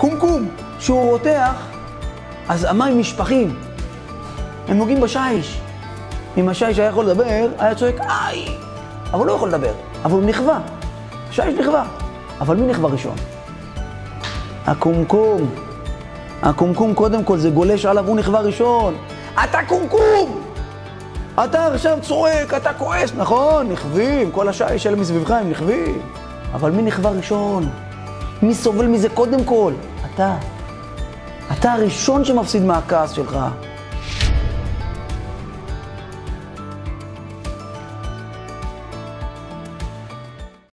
קומקום, כשהוא רותח, אז המים נשפכים. הם נוגעים בשיש. אם השיש היה יכול לדבר, היה צועק, איי! אבל לא יכול לדבר, אבל הוא נכווה. שיש נכווה. אבל מי נכווה ראשון? הקומקום. הקומקום קודם כל, זה גולש עליו, הוא נכווה ראשון. אתה קומקום! אתה עכשיו צועק, אתה כועס, נכון, נכווים, כל השיש האלה מסביבך הם נכווים. אבל מי נכווה ראשון? מי סובל מזה קודם כל? אתה. אתה הראשון שמפסיד מהכעס שלך.